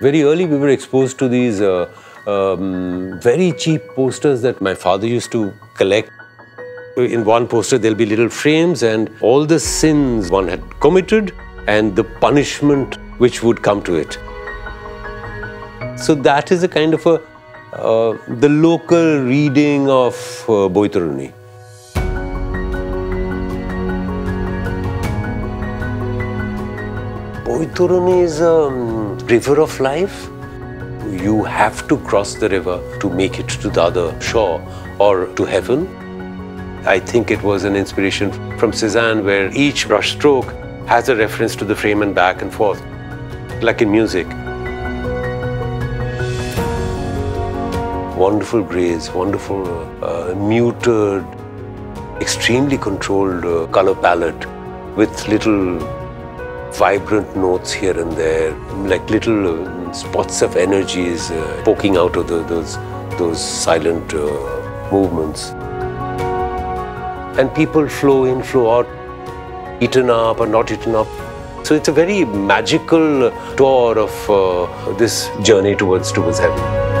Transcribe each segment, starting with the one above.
Very early, we were exposed to these uh, um, very cheap posters that my father used to collect. In one poster, there'll be little frames and all the sins one had committed and the punishment which would come to it. So that is a kind of a uh, the local reading of uh, Boitorini. Boitorini is um, river of life. You have to cross the river to make it to the other shore or to heaven. I think it was an inspiration from Cezanne where each brushstroke has a reference to the frame and back and forth, like in music. Wonderful grays, wonderful uh, muted, extremely controlled uh, color palette with little vibrant notes here and there, like little uh, spots of energies uh, poking out of the, those, those silent uh, movements. And people flow in, flow out, eaten up or not eaten up. So it's a very magical tour of uh, this journey towards, towards heaven.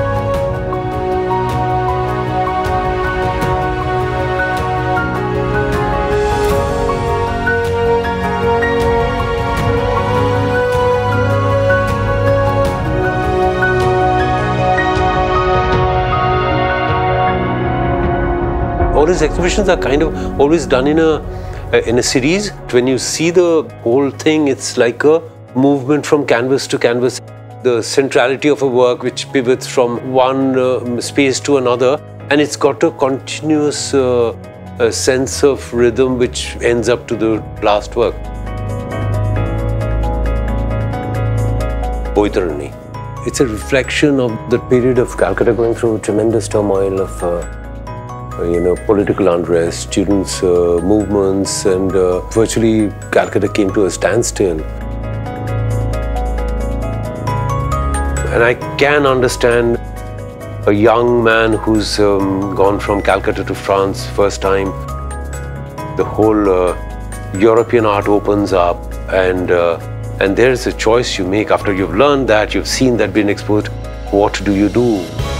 His exhibitions are kind of always done in a uh, in a series. When you see the whole thing, it's like a movement from canvas to canvas. The centrality of a work which pivots from one uh, space to another, and it's got a continuous uh, a sense of rhythm which ends up to the last work. Boitorini. It's a reflection of the period of Calcutta going through tremendous turmoil of uh, uh, you know, political unrest, students' uh, movements, and uh, virtually Calcutta came to a standstill. And I can understand a young man who's um, gone from Calcutta to France first time. The whole uh, European art opens up, and uh, and there's a choice you make after you've learned that, you've seen that, been exposed. What do you do?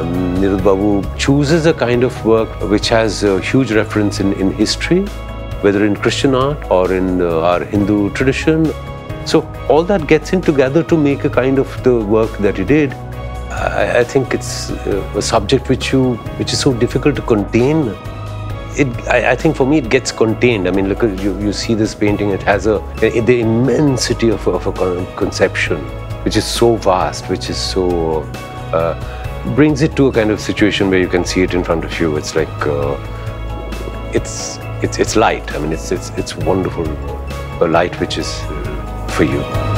Um, Babu chooses a kind of work which has a huge reference in, in history, whether in Christian art or in uh, our Hindu tradition. So all that gets in together to make a kind of the work that he did. I, I think it's uh, a subject which you which is so difficult to contain. It, I, I, think for me it gets contained. I mean, look, you, you see this painting, it has a, a the immensity of, of a conception, which is so vast, which is so uh, brings it to a kind of situation where you can see it in front of you. It's like uh, it's it's it's light. I mean, it's it's it's wonderful, a light which is uh, for you.